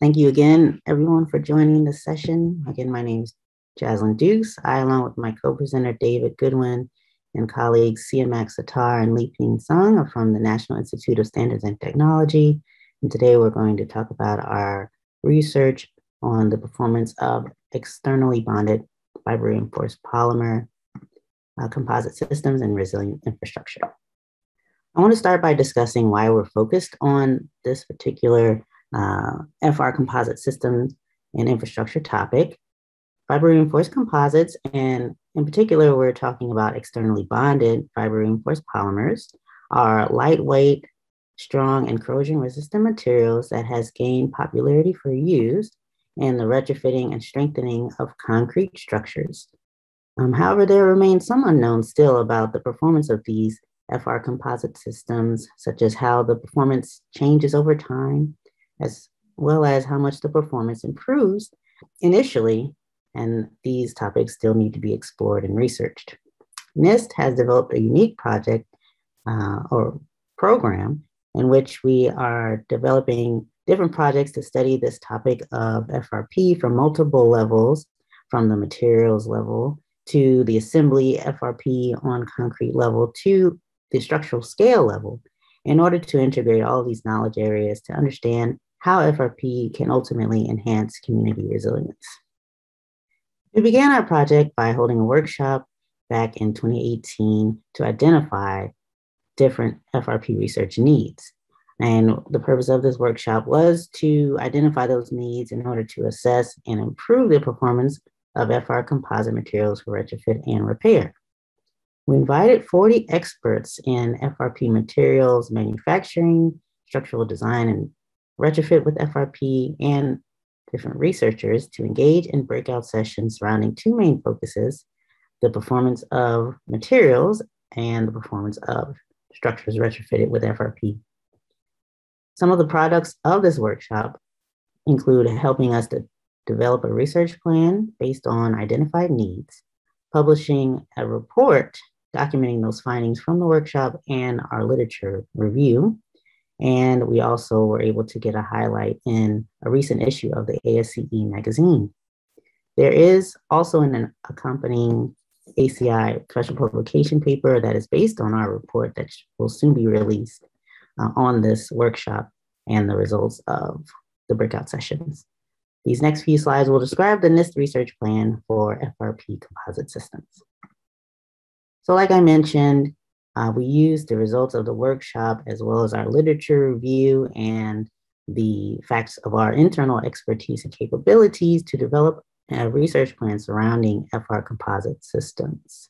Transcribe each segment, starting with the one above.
Thank you again, everyone, for joining the session. Again, my name is Jazalyn Dukes. I, along with my co-presenter, David Goodwin, and colleagues Siamak Sattar and Li Piin Sung are from the National Institute of Standards and Technology. And today we're going to talk about our research on the performance of externally bonded fiber reinforced polymer uh, composite systems and resilient infrastructure. I want to start by discussing why we're focused on this particular uh, FR composite systems and infrastructure topic. Fiber reinforced composites, and in particular, we're talking about externally bonded fiber reinforced polymers, are lightweight, strong, and corrosion resistant materials that has gained popularity for use in the retrofitting and strengthening of concrete structures. Um, however, there remains some unknown still about the performance of these FR composite systems, such as how the performance changes over time, as well as how much the performance improves initially, and these topics still need to be explored and researched. NIST has developed a unique project uh, or program in which we are developing different projects to study this topic of FRP from multiple levels, from the materials level to the assembly FRP on concrete level to the structural scale level, in order to integrate all these knowledge areas to understand how FRP can ultimately enhance community resilience. We began our project by holding a workshop back in 2018 to identify different FRP research needs. And the purpose of this workshop was to identify those needs in order to assess and improve the performance of FR composite materials for retrofit and repair. We invited 40 experts in FRP materials manufacturing, structural design, and retrofit with FRP, and different researchers to engage in breakout sessions surrounding two main focuses the performance of materials and the performance of structures retrofitted with FRP. Some of the products of this workshop include helping us to develop a research plan based on identified needs, publishing a report documenting those findings from the workshop and our literature review, and we also were able to get a highlight in a recent issue of the ASCE magazine. There is also an accompanying ACI special publication paper that is based on our report that will soon be released uh, on this workshop and the results of the breakout sessions. These next few slides will describe the NIST research plan for FRP composite systems. So like I mentioned, uh, we used the results of the workshop as well as our literature review and the facts of our internal expertise and capabilities to develop a research plan surrounding FR composite systems.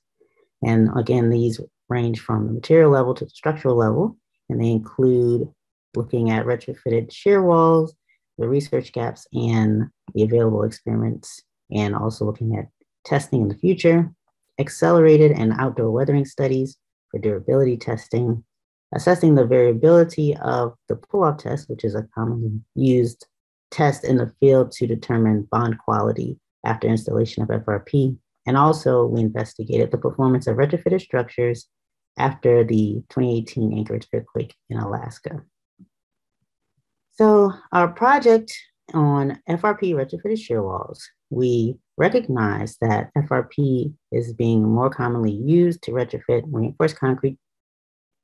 And again, these range from the material level to the structural level, and they include looking at retrofitted shear walls, the research gaps, and the available experiments, and also looking at testing in the future, accelerated and outdoor weathering studies, for durability testing, assessing the variability of the pull-off test, which is a commonly used test in the field to determine bond quality after installation of FRP. And also we investigated the performance of retrofitted structures after the 2018 Anchorage earthquake in Alaska. So our project on FRP retrofitted shear walls, we recognize that FRP is being more commonly used to retrofit reinforced concrete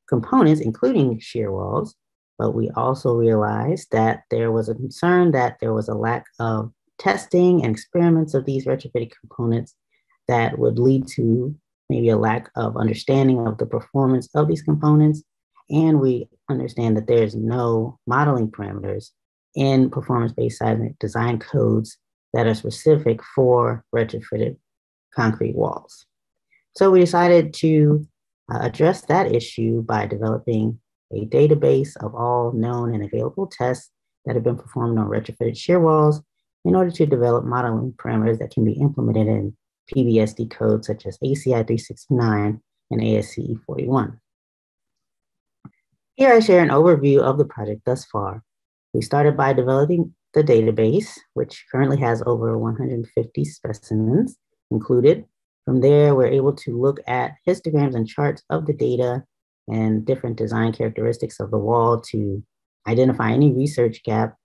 components, including shear walls. But we also realized that there was a concern that there was a lack of testing and experiments of these retrofitted components that would lead to maybe a lack of understanding of the performance of these components. And we understand that there's no modeling parameters in performance-based seismic design codes that are specific for retrofitted concrete walls. So we decided to uh, address that issue by developing a database of all known and available tests that have been performed on retrofitted shear walls in order to develop modeling parameters that can be implemented in PBSD codes such as ACI 369 and ASCE 41. Here I share an overview of the project thus far. We started by developing the database, which currently has over 150 specimens included. From there, we're able to look at histograms and charts of the data and different design characteristics of the wall to identify any research gap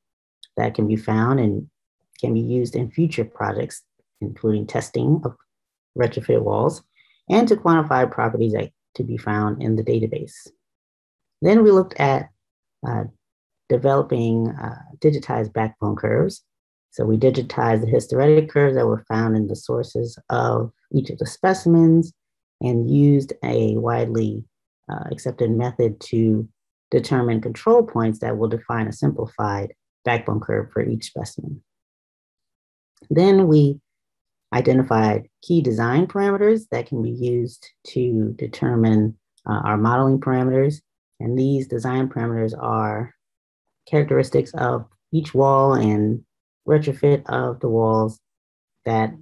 that can be found and can be used in future projects, including testing of retrofit walls and to quantify properties that to be found in the database. Then we looked at uh, developing uh, digitized backbone curves. So we digitized the hysteretic curves that were found in the sources of each of the specimens and used a widely uh, accepted method to determine control points that will define a simplified backbone curve for each specimen. Then we identified key design parameters that can be used to determine uh, our modeling parameters. And these design parameters are characteristics of each wall and retrofit of the walls that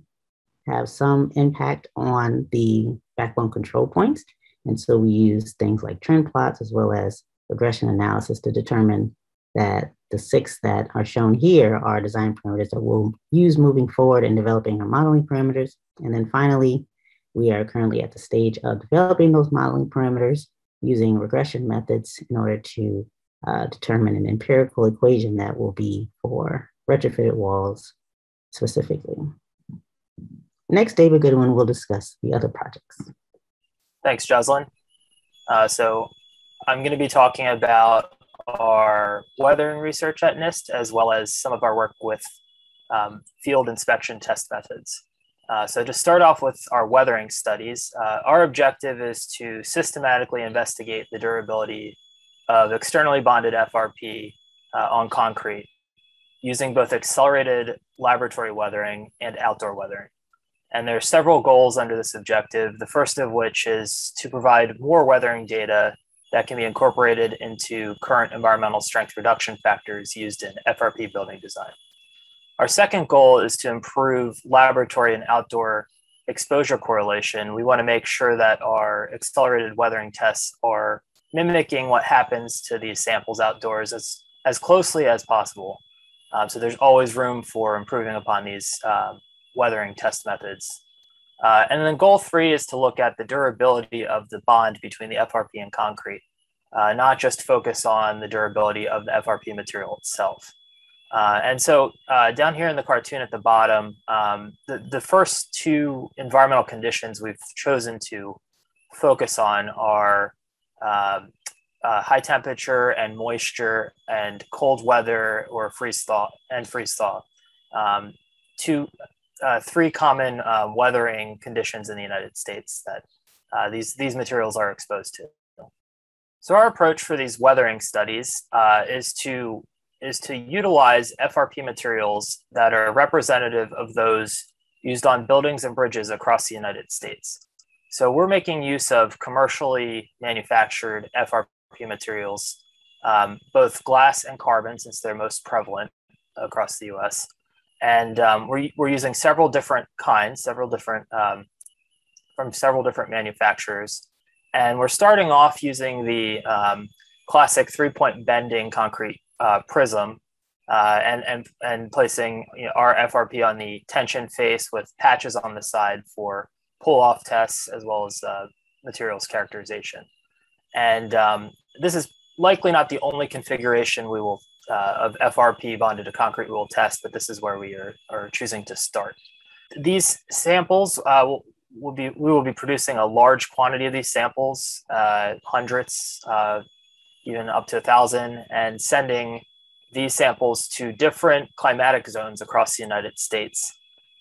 have some impact on the backbone control points. And so we use things like trend plots as well as regression analysis to determine that the six that are shown here are design parameters that we'll use moving forward in developing our modeling parameters. And then finally, we are currently at the stage of developing those modeling parameters using regression methods in order to uh, determine an empirical equation that will be for retrofitted walls specifically. Next, David Goodwin will discuss the other projects. Thanks, Jocelyn. Uh, so I'm going to be talking about our weathering research at NIST, as well as some of our work with um, field inspection test methods. Uh, so to start off with our weathering studies, uh, our objective is to systematically investigate the durability of externally bonded FRP uh, on concrete using both accelerated laboratory weathering and outdoor weathering. And there are several goals under this objective, the first of which is to provide more weathering data that can be incorporated into current environmental strength reduction factors used in FRP building design. Our second goal is to improve laboratory and outdoor exposure correlation. We want to make sure that our accelerated weathering tests are mimicking what happens to these samples outdoors as, as closely as possible. Um, so there's always room for improving upon these um, weathering test methods. Uh, and then goal three is to look at the durability of the bond between the FRP and concrete, uh, not just focus on the durability of the FRP material itself. Uh, and so uh, down here in the cartoon at the bottom, um, the, the first two environmental conditions we've chosen to focus on are uh, high temperature and moisture and cold weather or freeze thaw and freeze thaw. Um, two uh, three common uh, weathering conditions in the United States that uh, these, these materials are exposed to. So our approach for these weathering studies uh, is, to, is to utilize FRP materials that are representative of those used on buildings and bridges across the United States. So we're making use of commercially manufactured FRP materials, um, both glass and carbon, since they're most prevalent across the US, and um, we're, we're using several different kinds, several different um, from several different manufacturers. And we're starting off using the um, classic three-point bending concrete uh, prism uh, and, and, and placing you know, our FRP on the tension face with patches on the side for pull-off tests as well as uh, materials characterization. And um, this is likely not the only configuration we will uh, of FRP bonded to concrete we will test, but this is where we are, are choosing to start. These samples uh, will, will, be we will be producing a large quantity of these samples, uh, hundreds, uh, even up to a thousand, and sending these samples to different climatic zones across the United States.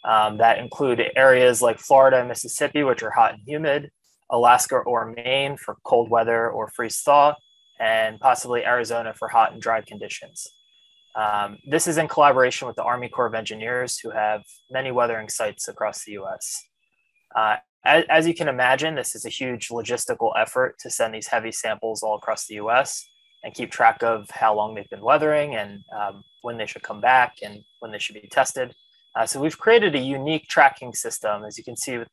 Um, that include areas like Florida and Mississippi, which are hot and humid, Alaska or Maine for cold weather or freeze thaw, and possibly Arizona for hot and dry conditions. Um, this is in collaboration with the Army Corps of Engineers, who have many weathering sites across the US. Uh, as, as, you can imagine, this is a huge logistical effort to send these heavy samples all across the US and keep track of how long they've been weathering and um, when they should come back and when they should be tested. Uh, so we've created a unique tracking system, as you can see with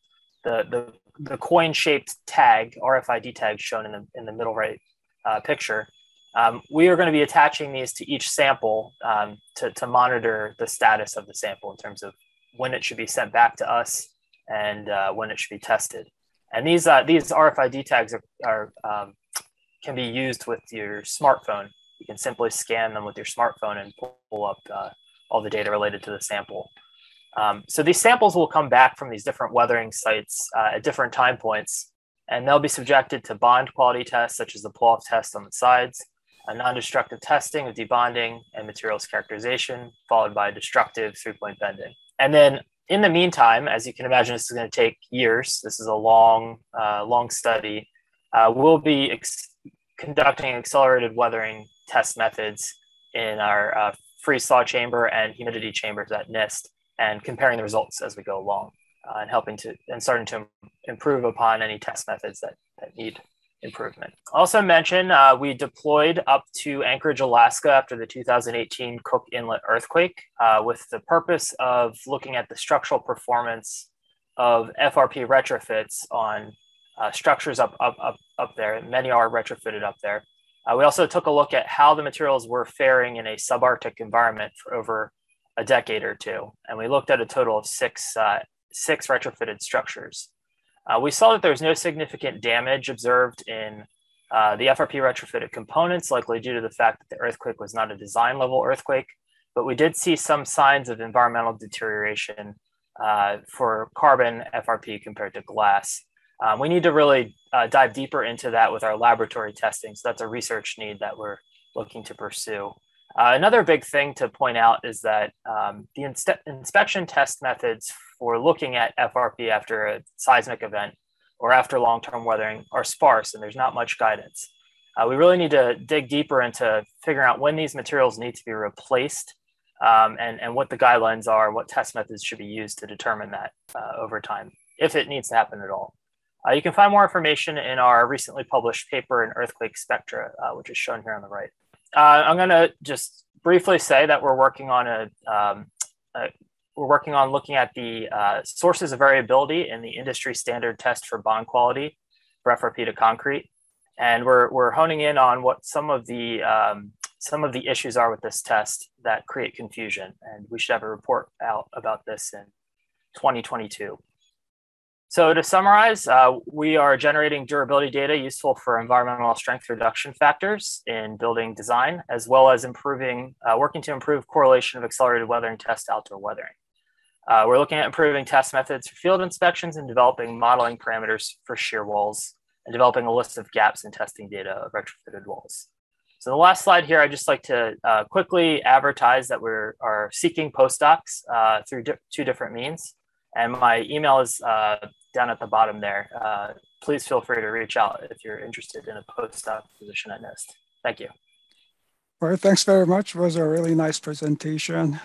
the, the, the coin-shaped tag, RFID tag shown in the, in the middle right uh, picture. Um, we are going to be attaching these to each sample um, to, to monitor the status of the sample in terms of when it should be sent back to us and uh, when it should be tested. And these, uh, these RFID tags are, are um, can be used with your smartphone you can simply scan them with your smartphone and pull up uh, all the data related to the sample. Um, so these samples will come back from these different weathering sites uh, at different time points, and they'll be subjected to bond quality tests such as the pull-off test on the sides, a non-destructive testing of debonding and materials characterization, followed by destructive three-point bending. And then in the meantime, as you can imagine, this is going to take years. This is a long, uh, long study. Uh, we'll be ex- conducting accelerated weathering test methods in our uh, freeze thaw chamber and humidity chambers at NIST and comparing the results as we go along uh, and helping to and starting to improve upon any test methods that, that need improvement. Also mention uh, we deployed up to Anchorage, Alaska after the 2018 Cook Inlet earthquake uh, with the purpose of looking at the structural performance of FRP retrofits on uh, structures up, up, up, up there. Many are retrofitted up there. Uh, we also took a look at how the materials were faring in a subarctic environment for over a decade or two. And we looked at a total of six, uh, six retrofitted structures. Uh, we saw that there was no significant damage observed in uh, the FRP retrofitted components, likely due to the fact that the earthquake was not a design level earthquake, but we did see some signs of environmental deterioration uh, for carbon FRP compared to glass. Um, we need to really uh, dive deeper into that with our laboratory testing. So that's a research need that we're looking to pursue. Uh, another big thing to point out is that um, the inspection test methods for looking at FRP after a seismic event or after long-term weathering are sparse and there's not much guidance. Uh, we really need to dig deeper into figuring out when these materials need to be replaced um, and, and what the guidelines are, what test methods should be used to determine that uh, over time, if it needs to happen at all. Uh, you can find more information in our recently published paper in Earthquake Spectra, uh, which is shown here on the right. Uh, I'm going to just briefly say that we're working on a, um, a we're working on looking at the uh, sources of variability in the industry standard test for bond quality for FRP to concrete, and we're we're honing in on what some of the um, some of the issues are with this test that create confusion, and we should have a report out about this in 2022. So to summarize, uh, we are generating durability data useful for environmental strength reduction factors in building design, as well as improving, uh, working to improve correlation of accelerated weathering test outdoor weathering. Uh, we're looking at improving test methods for field inspections and developing modeling parameters for shear walls and developing a list of gaps in testing data of retrofitted walls. So the last slide here, I'd just like to uh, quickly advertise that we are seeking postdocs uh, through di two different means. And my email is uh, down at the bottom there. Uh, please feel free to reach out if you're interested in a postdoc position at NIST. Thank you. All right, thanks very much. It was a really nice presentation.